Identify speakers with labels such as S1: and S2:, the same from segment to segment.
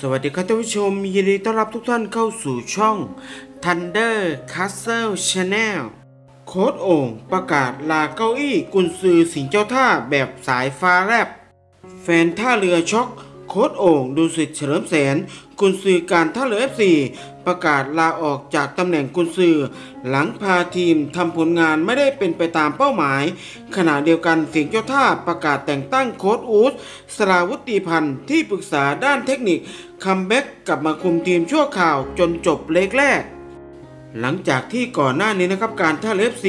S1: สวัสดีครับท่านผู้ชม ยินดีต้อนรับทุกท่านเข้าสู่ช่อง Thunder Castle Channel โค้ดโอ่งประกาศลาเก้าอี้กุนซือสิงเจ้าท่าแบบสายฟ้าแลบแฟนท่าเรือช็อก โค้ดโอ่งดูสิทธิ์เฉลิมแสนกุนซือการท่าเรือ FC ประกาศลาออกจากตำแหน่งกุนซือ หลังพาทีมทำผลงานไม่ได้เป็นไปตามเป้าหมาย ขณะเดียวกันสิงห์เจ้าท่าประกาศแต่งตั้งโค้ดอูสสราวุติพันธ์ที่ปรึกษาด้านเทคนิค comeback กลับมาคุมทีมชั่วคราวจนจบเลกแรกหลังจากที่ก่อนหน้านี้นะครับการท่าเรือ FC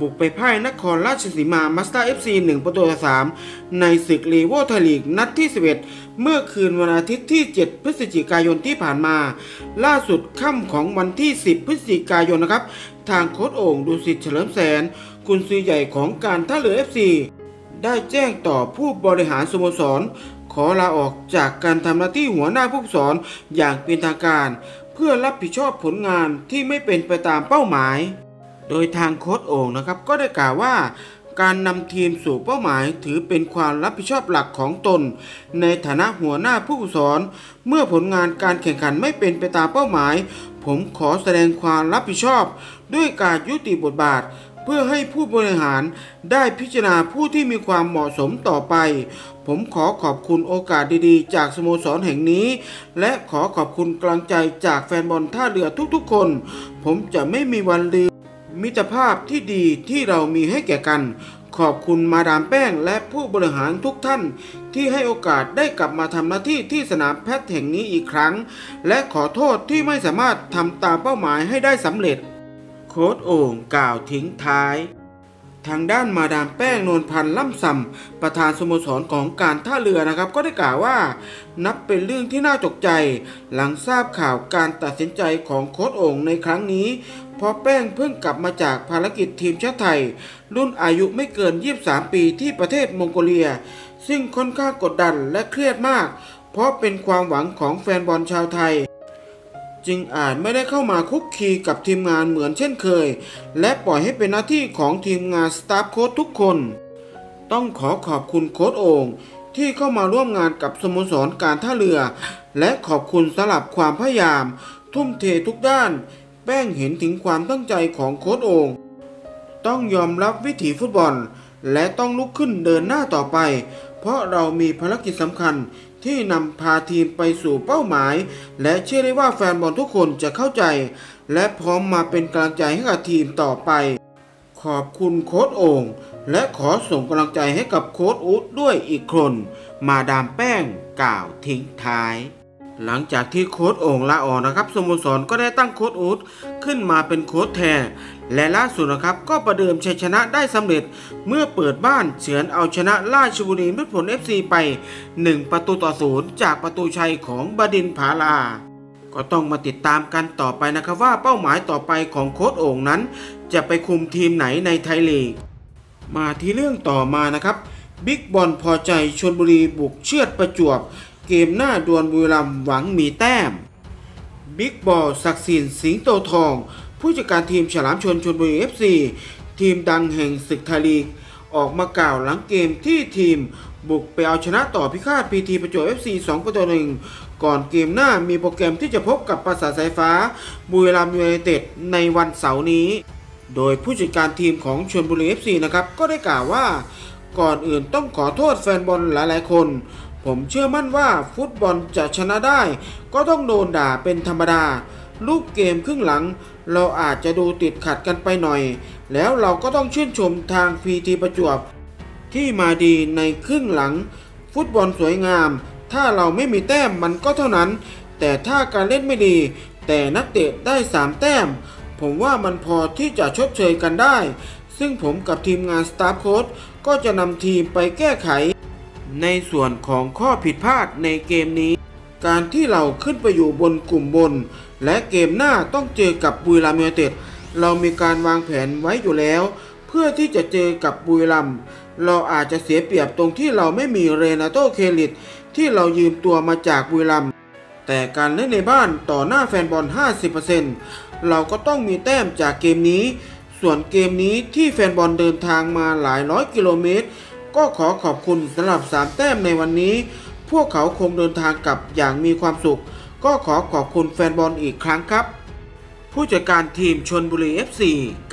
S1: บุกไปพ่ายนครราชสีมามาสเตอร์ FC 1ประตูต่อ3ในศึกรีโว่ไทยลีกนัดที่ 11 เมื่อคืนวันอาทิตย์ที่ 7 พฤศจิกายนที่ผ่านมา ล่าสุดค่ำของวันที่ 10 พฤศจิกายนนะครับ ทางโค้ดโอ่งดูสิทธิ์เฉลิมแสนกุนซือใหญ่ของการท่าเรือ FC ได้แจ้งต่อผู้บริหารสโมสร ขอลาออกจากการทำหน้าที่หัวหน้าผู้สอนอย่างเป็นทางการ เพื่อรับผิดชอบผลงานที่ไม่เป็นไปตามเป้าหมาย โดยทางโค้ดโอ่งนะครับก็ได้กล่าวว่าการนำทีมสู่เป้าหมายถือเป็นความรับผิดชอบหลักของตน ในฐานะหัวหน้าผู้สอน เมื่อผลงานการแข่งขันไม่เป็นไปตามเป้าหมาย ผมขอแสดงความรับผิดชอบ ด้วยการยุติบทบาท เพื่อให้ผู้บริหารได้พิจารณาผู้ที่มีความเหมาะสมต่อไป ผมขอขอบคุณโอกาสดีๆ จากสโมสรแห่งนี้ และขอขอบคุณกำลังใจจากแฟนบอลท่าเรือทุกๆคน ผมจะไม่มีวันลืม มิตรภาพที่ดีที่เรามีให้แก่กัน ขอบคุณมาดามแป้งและผู้บริหารทุกท่าน ที่ให้โอกาสได้กลับมาทำหน้าที่ที่สนามแพทย์แห่งนี้อีกครั้ง และขอโทษที่ไม่สามารถทำตามเป้าหมายให้ได้สำเร็จ โค้ดโอ่งกล่าวทิ้งท้ายทางด้านมาดามแป้งนวลพันธ์ล่ำซำประธานสโมสรของการท่าเรือนะครับ ก็ได้กล่าวว่า นับเป็นเรื่องที่น่าตกใจ หลังทราบข่าวการตัดสินใจของโค้ดโอ่งในครั้งนี้ เพราะแป้งเพิ่งกลับมาจากภารกิจทีมชาติไทย รุ่นอายุไม่เกิน 23 ปีที่ประเทศมองโกเลีย ซึ่งค่อนข้างกดดันและเครียดมาก เพราะเป็นความหวังของแฟนบอลชาวไทย จึงอาจไม่ได้เข้ามาคุกคีกับทีมงานเหมือนเช่นเคย และปล่อยให้เป็นหน้าที่ของทีมงานสตาฟโค้ชทุกคน ต้องขอขอบคุณโค้ชโอ่งที่เข้ามาร่วมงานกับสโมสรการท่าเรือ และขอบคุณสำหรับความพยายาม ทุ่มเททุกด้าน แป้งเห็นถึงความตั้งใจของโค้ชโอ่งต้องยอมรับวิถีฟุตบอล และต้องลุกขึ้นเดินหน้าต่อไป เพราะเรามีภารกิจสำคัญที่นำพาทีมไปสู่เป้าหมาย และเชื่อได้ว่าแฟนบอลทุกคนจะเข้าใจ และพร้อมมาเป็นกำลังใจให้กับทีมต่อไป ขอบคุณโค้ดโอ่งและขอส่งกำลังใจให้กับโค้ดอูดด้วยอีกคน มาดามแป้งกล่าวทิ้งท้าย หลังจากที่โค้ดโอ่งลาออกนะครับสโมสรก็ได้ตั้งโค้ดอูดขึ้นมาเป็นโค้ดแทน และล่าสุดนะครับก็ประเดิมชัยชนะได้สำเร็จ เมื่อเปิดบ้านเฉือนเอาชนะราชบุรีมิตรผล FC ไป 1 ประตูต่อศูนย์จากประตูชัยของบดินผาลา ก็ต้องมาติดตามกันต่อไปนะครับว่าเป้าหมายต่อไปของโค้ดโอ่งนั้น จะไปคุมทีมไหนในไทยลีกมาที่เรื่องต่อมานะครับบิ๊กบอลพอใจชนบุรีบุกเชือดประจวบ เกมหน้าดวลบุรีรัมย์หวังมีแต้ม บิ๊กบอลศักดิ์สินสิงโตทอง ผู้จัดการทีมฉลามชนชนบุรี FC ทีมดังแห่งศึกไทยลีก ออกมากล่าวหลังเกมที่ทีมบุกไปเอาชนะต่อพิฆาตพีทีประจวบ FC 2ประตูหนึ่งก่อนเกมหน้ามีโปรแกรมที่จะพบกับปราสาทสายฟ้า บุรีรัมย์ยูไนเต็ดในวันเสาร์นี้ โดยผู้จัดการทีมของชนบุรี FC นะครับ ก็ได้กล่าวว่า ก่อนอื่นต้องขอโทษแฟนบอลหลาย ๆ คน ผมเชื่อมั่นว่าฟุตบอลจะชนะได้ ก็ต้องโดนด่าเป็นธรรมดา ลูกเกมครึ่งหลัง เราอาจจะดูติดขัดกันไปหน่อย แล้วเราก็ต้องชื่นชมทางพีทีประจวบ ที่มาดีในครึ่งหลัง ฟุตบอลสวยงาม ถ้าเราไม่มีแต้มมันก็เท่านั้น แต่ถ้าการเล่นไม่ดี แต่นักเตะได้ 3 แต้ม ผมว่ามันพอที่จะชดเชยกันได้ ซึ่งผมกับทีมงานสตาฟโค้ชก็จะนำทีมไปแก้ไข ในส่วนของข้อผิดพลาดในเกมนี้ การที่เราขึ้นไปอยู่บนกลุ่มบน และเกมหน้าต้องเจอกับบุรีรัมย์ยูไนเต็ดเรามีการวางแผนไว้อยู่แล้ว เพื่อที่จะเจอกับบุรีรัมย์เราอาจจะเสียเปรียบตรงที่เราไม่มีเรนาโตเคลิตที่เรายืมตัวมาจากบุรีรัมย์แต่การเล่นในบ้านต่อหน้าแฟนบอล 50%เราก็ต้องมีแต้มจากเกมนี้ ส่วนเกมนี้ที่แฟนบอลเดินทางมาหลายร้อยกิโลเมตร ก็ขอขอบคุณสำหรับ3แต้มในวันนี้ พวกเขาคงเดินทางกลับอย่างมีความสุข ก็ขอขอบคุณแฟนบอลอีกครั้งครับ ผู้จัดการทีมชนบุรี FC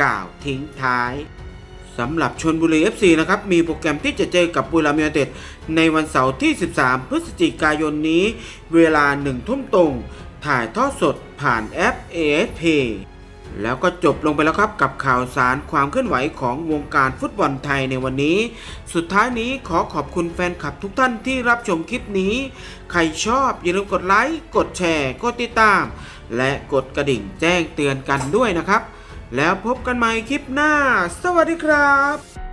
S1: กล่าวทิ้งท้ายสำหรับชนบุรี FC นะครับ มีโปรแกรมที่จะเจอกับบุรีรัมย์ยูไนเต็ดในวันเสาร์ที่ 13 พฤศจิกายนนี้ เวลา1ทุ่มตรง ถ่ายทอดสดผ่านแอป ASP แล้วก็จบลงไปแล้วครับกับข่าวสารความเคลื่อนไหวของวงการฟุตบอลไทยในวันนี้ สุดท้ายนี้ขอขอบคุณแฟนคลับทุกท่านที่รับชมคลิปนี้ ใครชอบอย่าลืมกดไลค์กดแชร์ กดติดตาม และกดกระดิ่งแจ้งเตือนกันด้วยนะครับ แล้วพบกันใหม่คลิปหน้า สวัสดีครับ